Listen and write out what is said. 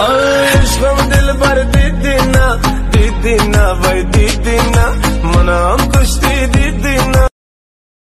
విశ్వం దిల్ భర్ దిద్దిన దిద్దిన వై దిద్దిన మన అంకుష్